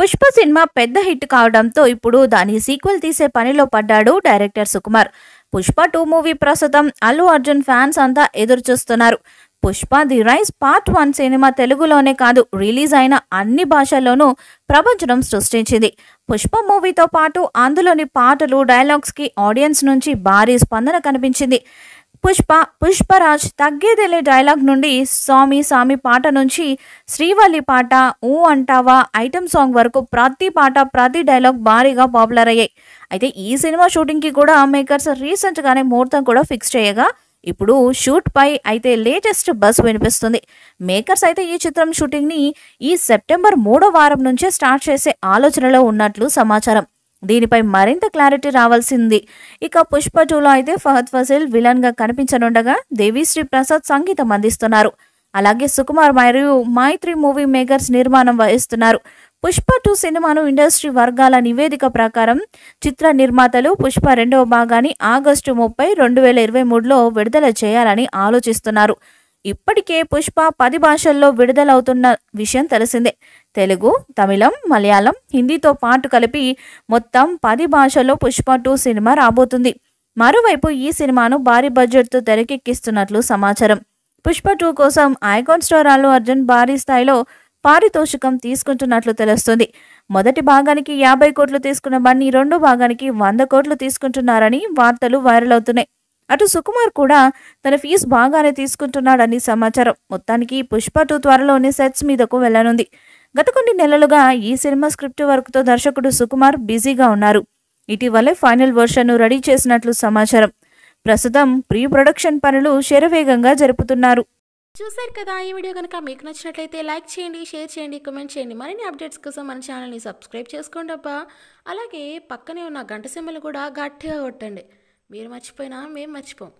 Pushpa cinema పెద్ద hit కావడంతో ఇప్పుడు దాని సీక్వెల్ తీసే పనిలో పడ్డాడు director Sukumar. Pushpa two movie ప్రస్తుతం అల్లు అర్జున్ ఫ్యాన్స్ అంతా ఎదురు చూస్తున్నారు. Pushpa the rise part one cinema తెలుగులోనే కాదు రిలీజ్ అయిన అన్ని భాషల్లోనూ ప్రపంచం సృష్టించింది. పుష్ప మూవీతో పాటు అందులోని పాటలు డైలాగ్స్కి ఆడియన్స్ నుంచి భారీ స్పందన కనిపించింది. పుష్ప పుష్పరాజ్ తగ్గేదేలే డైలాగ్ నుండి స్వామి స్వామి పాట నుంచి శ్రీవల్లి పాట ఊ అంటావా ఐటమ్ సాంగ్ వరకు ప్రతి పాట ప్రతి డైలాగ్ భారీగా పాపులర్ అయ్యాయి. అయితే ఈ సినిమా షూటింగ్కి కూడా మేకర్స్ రీసెంట్గానే ముహూర్తం కూడా ఫిక్స్ చేయగా ఇప్పుడు షూట్పై అయితే లేటెస్ట్ బస్ వినిపిస్తుంది. మేకర్స్ అయితే ఈ చిత్రం షూటింగ్ని ఈ సెప్టెంబర్ మూడో వారం నుంచే స్టార్ట్ చేసే ఆలోచనలో ఉన్నట్లు సమాచారం. దీనిపై మరింత క్లారిటీ రావాల్సింది. ఇక పుష్ప టూలో అయితే ఫహద్ ఫసిల్ విలన్గా కనిపించనుండగా దేవిశ్రీ ప్రసాద్ సంగీతం అందిస్తున్నారు. అలాగే సుకుమార్ మరియు మైత్రి మూవీ మేకర్స్ నిర్మాణం వహిస్తున్నారు. పుష్ప టూ సినిమాను ఇండస్ట్రీ వర్గాల నివేదిక ప్రకారం చిత్ర నిర్మాతలు పుష్ప రెండవ భాగాన్ని ఆగస్టు ముప్పై రెండు వేల ఇరవై మూడులో విడుదల చేయాలని ఆలోచిస్తున్నారు. ఇప్పటికే పుష్ప పది భాషల్లో విడుదలవుతున్న విషయం తెలిసిందే. తెలుగు తమిళం మలయాళం హిందీతో పాటు కలిపి మొత్తం పది భాషల్లో పుష్ప టూ సినిమా రాబోతుంది. మరోవైపు ఈ సినిమాను భారీ బడ్జెట్తో తెరకెక్కిస్తున్నట్లు సమాచారం. పుష్ప టూ కోసం ఐకాన్ స్టార్ అల్లు అర్జున్ భారీ స్థాయిలో పారితోషికం తీసుకుంటున్నట్లు తెలుస్తుంది. మొదటి భాగానికి యాభై కోట్లు తీసుకున్న బన్నీ రెండో భాగానికి వంద కోట్లు తీసుకుంటున్నారని వార్తలు వైరల్ అవుతున్నాయి. అటు సుకుమార్ కూడా తన ఫీజు బాగానే తీసుకుంటున్నాడని సమాచారం. మొత్తానికి పుష్ప టూ త్వరలోనే సెట్స్ మీదకు వెళ్ళనుంది గత కొన్ని నెలలుగా ఈ సినిమా స్క్రిప్ట్ వర్క్తో దర్శకుడు సుకుమార్ బిజీగా ఉన్నారు. ఇటీవలే ఫైనల్ వర్షన్ను రెడీ చేసినట్లు సమాచారం. ప్రస్తుతం ప్రీ ప్రొడక్షన్ పనులు శరవేగంగా జరుపుతున్నారు. చూశారు కదా ఈ వీడియో కనుక మీకు నచ్చినట్లయితే లైక్ చేయండి షేర్ చేయండి కామెంట్ చేయండి. మరిన్ని అప్డేట్స్ కోసం మన ఛానల్ని సబ్స్క్రైబ్ చేసుకోండి అబ్బా. అలాగే పక్కనే ఉన్న గంట సింబల్ కూడా గట్టిగా కొట్టండి. మీరు మర్చిపోయినా మేము మర్చిపోం.